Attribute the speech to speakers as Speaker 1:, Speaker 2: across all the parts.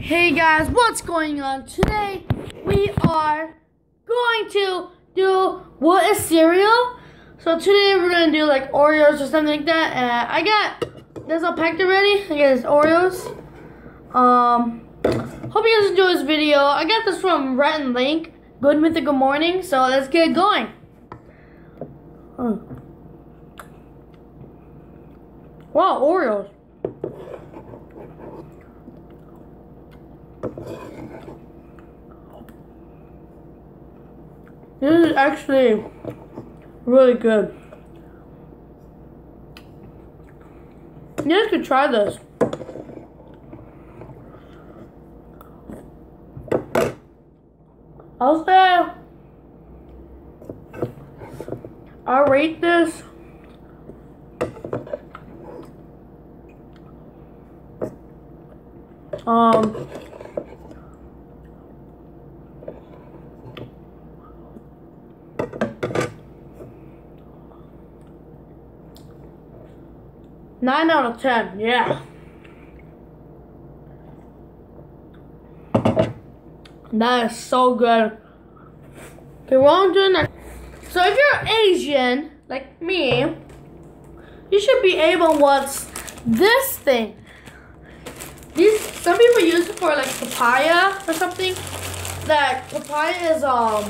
Speaker 1: Hey guys, what's going on? Today we are going to do what is cereal. So today we're gonna do like Oreos or something like that. And I got this all packed already. I got this Oreos. Um, hope you guys enjoy this video. I got this from Rhett and Link. Good mythical morning. So let's get going. Wow, Oreos. This is actually really good. You guys could try this. I'll say I'll rate this um Nine out of ten, yeah. That is so good. Okay, what I'm doing. So if you're Asian, like me, you should be able to watch this thing. These some people use it for like papaya or something. That papaya is um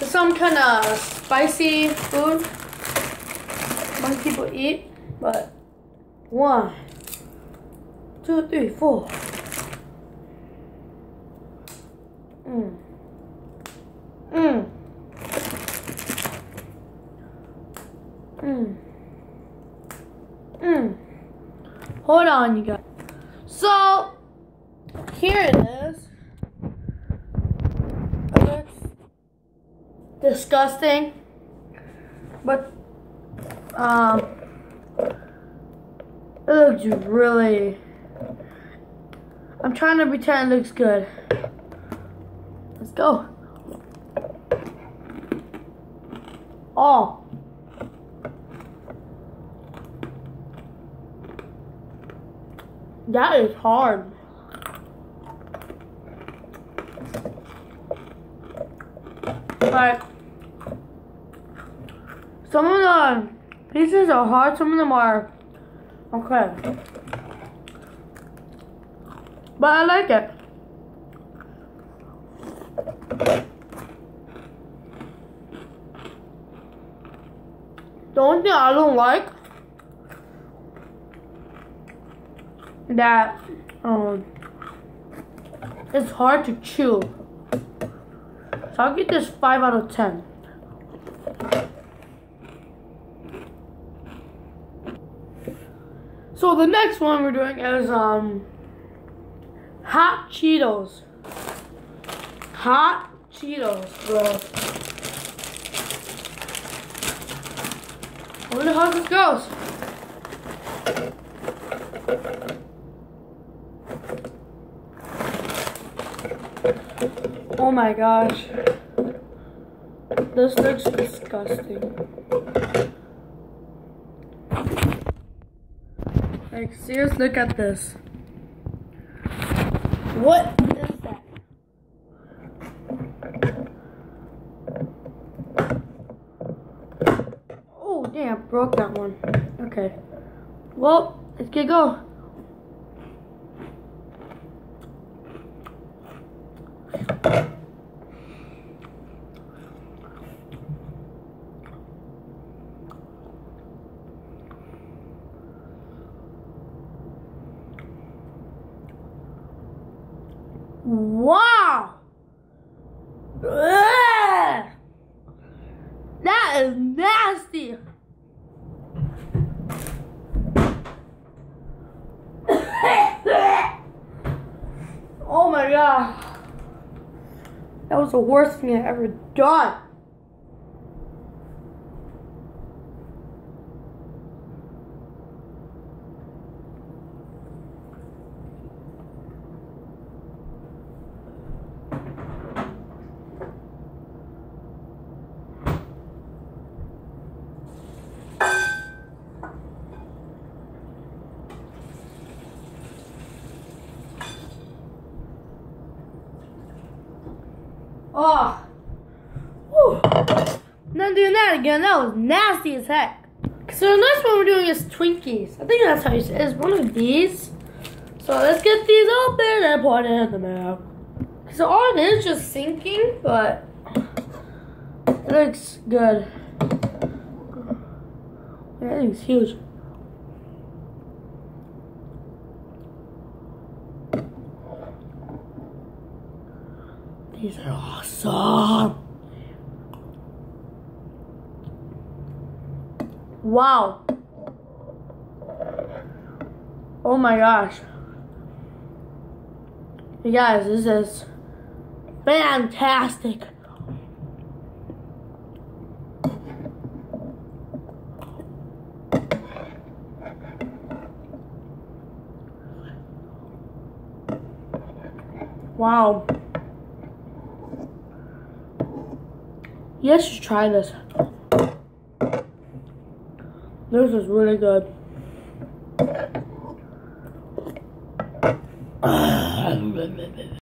Speaker 1: some kind of spicy food most people eat. But one, two, three, four. Mm. Mm. Mm. Mm. Hold on, you guys. So, here it is. Disgusting. But, um, it looks really... I'm trying to pretend it looks good. Let's go. Oh. That is hard. Like, some of the pieces are hard, some of them are Okay. But I like it. The only thing I don't like that um it's hard to chew. So I'll give this five out of ten. So the next one we're doing is um hot Cheetos. Hot Cheetos, bro. I wonder how this goes. Oh my gosh. This looks disgusting. Like, seriously, look at this. What is that? Oh, damn, broke that one. Okay. Well, let's get go. Wow! Ugh! That is nasty! oh my god. That was the worst thing I've ever done. Oh. Not doing that again. That was nasty as heck. So the next one we're doing is Twinkies. I think that's how you say it. It's one of these. So let's get these open and put it in the milk. So all it is just sinking, but it looks good. It looks huge. These are awesome. Wow. Oh my gosh. You guys, this is fantastic. Wow. You guys should try this. This is really good.